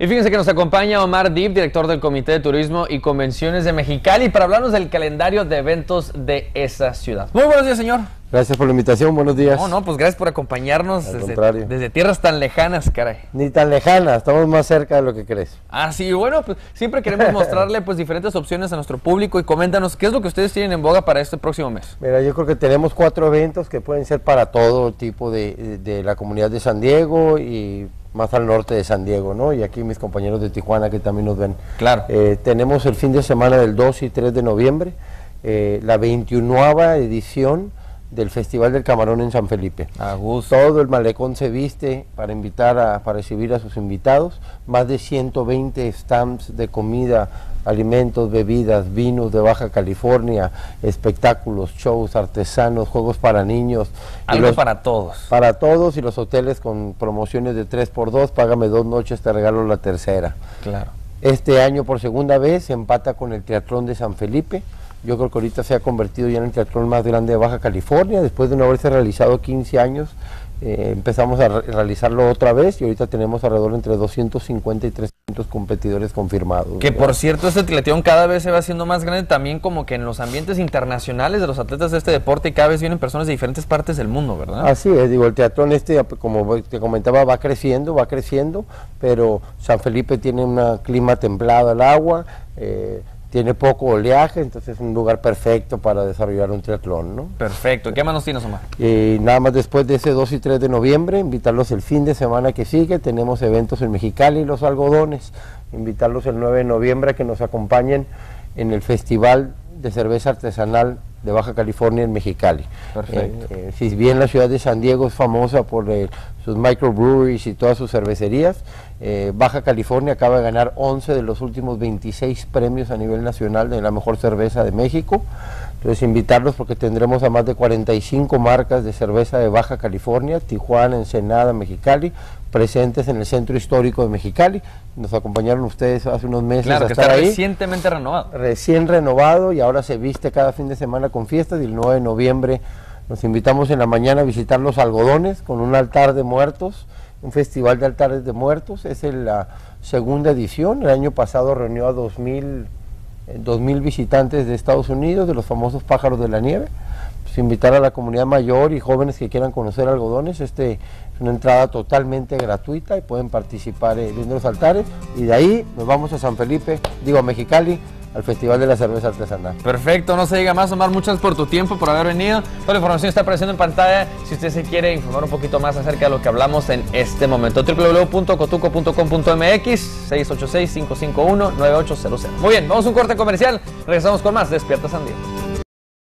Y fíjense que nos acompaña Omar Deep, director del Comité de Turismo y Convenciones de Mexicali, para hablarnos del calendario de eventos de esa ciudad. Muy buenos días, señor. Gracias por la invitación, buenos días. No, no, pues gracias por acompañarnos desde, tierras tan lejanas, caray. Ni tan lejana, estamos más cerca de lo que crees. Ah, sí, bueno, pues siempre queremos mostrarle pues diferentes opciones a nuestro público y coméntanos qué es lo que ustedes tienen en boga para este próximo mes. Mira, yo creo que tenemos cuatro eventos que pueden ser para todo tipo de, de la comunidad de San Diego y más al norte de San Diego, ¿no? Y aquí mis compañeros de Tijuana que también nos ven. Claro. Eh, tenemos el fin de semana del 2 y 3 de noviembre, eh, la 21 edición del Festival del Camarón en San Felipe. A gusto. Todo el malecón se viste para invitar a, para recibir a sus invitados. Más de 120 stands de comida, alimentos, bebidas, vinos de Baja California, espectáculos, shows, artesanos, juegos para niños. Algo los- para todos. para todos y los hoteles con promociones de 3x2, págame dos noches, te regalo la tercera. Claro. Este año por segunda vez se empata con el Teatrón de San Felipe. Yo creo que ahorita se ha convertido ya en el teatrón más grande de Baja California. Después de no haberse realizado 15 años, eh, empezamos a re- realizarlo otra vez y ahorita tenemos alrededor entre 250 y 300 competidores confirmados. Que ¿verdad? por cierto, este triatlón cada vez se va haciendo más grande también como que en los ambientes internacionales de los atletas de este deporte cada vez vienen personas de diferentes partes del mundo, ¿verdad? Así es, digo, el teatrón este, como te comentaba, va creciendo, va creciendo, pero San Felipe tiene un clima templado al agua, eh, tiene poco oleaje, entonces es un lugar perfecto para desarrollar un triatlón, ¿no? Perfecto. ¿Qué más nos tienes, Omar? Y nada más después de ese 2 y 3 de noviembre, invitarlos el fin de semana que sigue, tenemos eventos en Mexicali y Los Algodones, invitarlos el 9 de noviembre a que nos acompañen en el Festival de Cerveza Artesanal de Baja California en Mexicali. Perfecto. Eh, eh, si bien la ciudad de San Diego es famosa por eh, sus microbreweries y todas sus cervecerías, Baja California acaba de ganar 11 de los últimos 26 premios a nivel nacional de la mejor cerveza de México. Entonces invitarlos porque tendremos a más de 45 marcas de cerveza de Baja California, Tijuana, Ensenada, Mexicali, presentes en el centro histórico de Mexicali. Nos acompañaron ustedes hace unos meses Claro, a que estar está ahí recientemente renovado. recién renovado y ahora se viste cada fin de semana con fiestas y el 9 de noviembre nos invitamos en la mañana a visitar los algodones con un altar de muertos, un festival de altares de muertos, es la segunda edición, el año pasado reunió a 2000, eh, 2000 visitantes de Estados Unidos, de los famosos pájaros de la nieve, pues invitar a la comunidad mayor y jóvenes que quieran conocer algodones, este es una entrada totalmente gratuita y pueden participar eh, viendo los altares. Y de ahí nos vamos a San Felipe, digo a Mexicali, al Festival de la Cerveza Artesanal. Perfecto, no se diga más, Omar. Muchas por tu tiempo, por haber venido. Toda la información está apareciendo en pantalla. Si usted se quiere informar un poquito más acerca de lo que hablamos en este momento, www.cotuco.com.mx 686-551-9800. Muy bien, vamos a un corte comercial. Regresamos con más. Despierta San Diego.